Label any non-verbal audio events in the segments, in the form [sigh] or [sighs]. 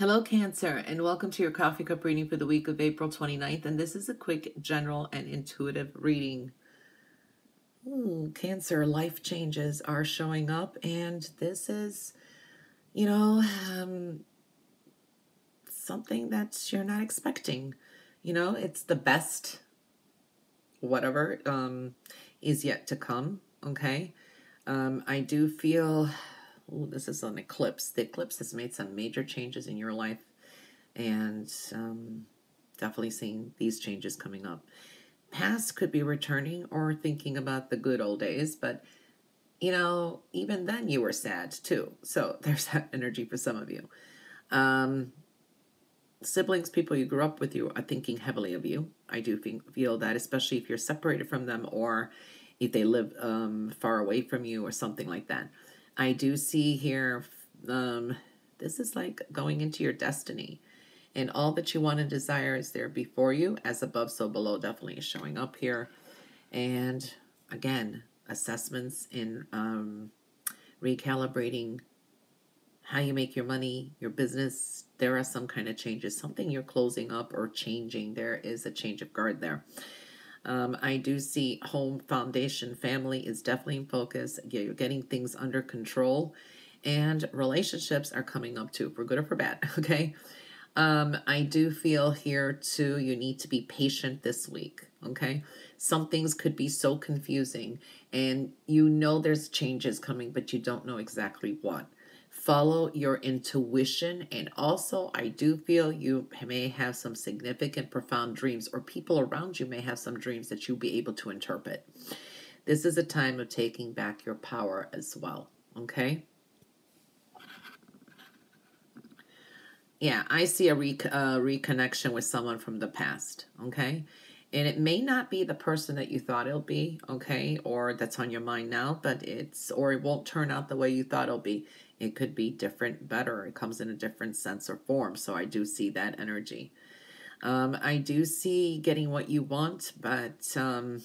Hello, Cancer, and welcome to your Coffee Cup reading for the week of April 29th. And this is a quick, general, and intuitive reading. Ooh, cancer, life changes are showing up, and this is, you know, um, something that you're not expecting. You know, it's the best, whatever um, is yet to come, okay? Um, I do feel Ooh, this is an eclipse. The eclipse has made some major changes in your life, and um, definitely seeing these changes coming up. Past could be returning or thinking about the good old days, but you know, even then you were sad too. So [laughs] there's that energy for some of you. Um, siblings, people you grew up with, you are thinking heavily of you. I do think, feel that, especially if you're separated from them or if they live um, far away from you or something like that. I do see here, um, this is like going into your destiny. And all that you want and desire is there before you, as above, so below, definitely is showing up here. And again, assessments in um, recalibrating how you make your money, your business. There are some kind of changes, something you're closing up or changing. There is a change of guard there. Um, I do see home foundation family is definitely in focus. You're getting things under control, and relationships are coming up too, for good or for bad. [laughs] Okay. Um, I do feel here too, you need to be patient this week. Okay. Some things could be so confusing, and you know there's changes coming, but you don't know exactly what follow your intuition. And also, I do feel you may have some significant, profound dreams, or people around you may have some dreams that you'll be able to interpret. This is a time of taking back your power as well. Okay? Yeah, I see a re- uh, reconnection with someone from the past. Okay? and it may not be the person that you thought it'll be okay or that's on your mind now but it's or it won't turn out the way you thought it'll be it could be different better it comes in a different sense or form so i do see that energy um, i do see getting what you want but um,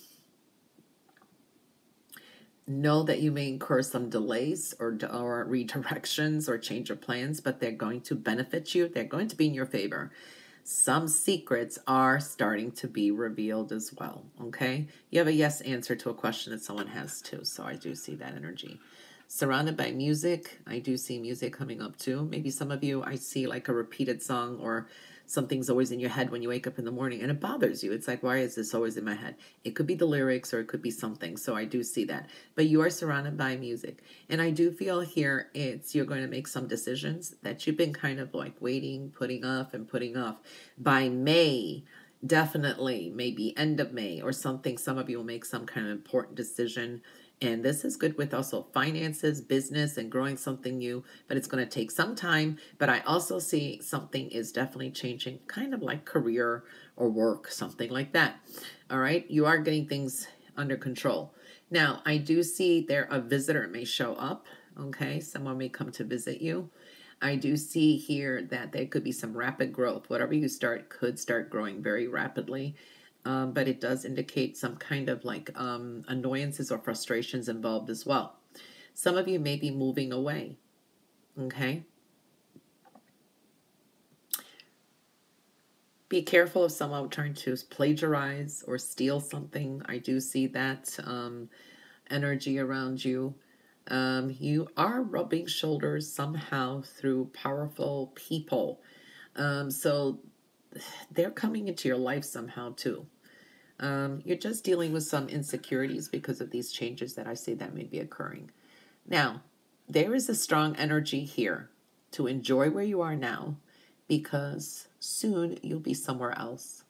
know that you may incur some delays or, or [laughs] redirections or change of plans but they're going to benefit you they're going to be in your favor some secrets are starting to be revealed as well. Okay. You have a yes answer to a question that someone has too. So I do see that energy. Surrounded by music, I do see music coming up too. Maybe some of you, I see like a repeated song or something's always in your head when you wake up in the morning and it bothers you. It's like, why is this always in my head? It could be the lyrics or it could be something. So I do see that. But you are surrounded by music. And I do feel here it's you're going to make some decisions that you've been kind of like waiting, putting off, and putting off. By May, definitely, maybe end of May or something, some of you will make some kind of important decision and this is good with also finances, business, and growing something new, but it's going to take some time. But I also see something is definitely changing, kind of like career or work, something like that. All right. You are getting things under control. Now, I do see there a visitor may show up. Okay. Someone may come to visit you. I do see here that there could be some rapid growth. Whatever you start could start growing very rapidly um, but it does indicate some kind of like um, annoyances or frustrations involved as well. Some of you may be moving away, okay? Be careful if someone trying to plagiarize or steal something. I do see that um, energy around you. Um, you are rubbing shoulders somehow through powerful people. Um, so [sighs] they're coming into your life somehow too. Um, you're just dealing with some insecurities because of these changes that I see that may be occurring. Now, there is a strong energy here to enjoy where you are now because soon you'll be somewhere else.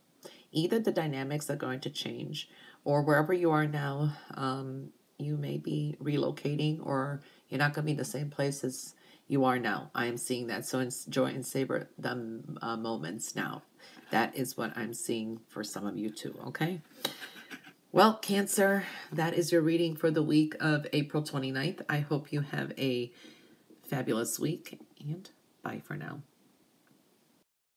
Either the dynamics are going to change, or wherever you are now, um, you may be relocating, or you're not going to be the same place as you are now. I am seeing that. So enjoy and savor the uh, moments now. That is what I'm seeing for some of you too, okay? Well, Cancer, that is your reading for the week of April 29th. I hope you have a fabulous week and bye for now.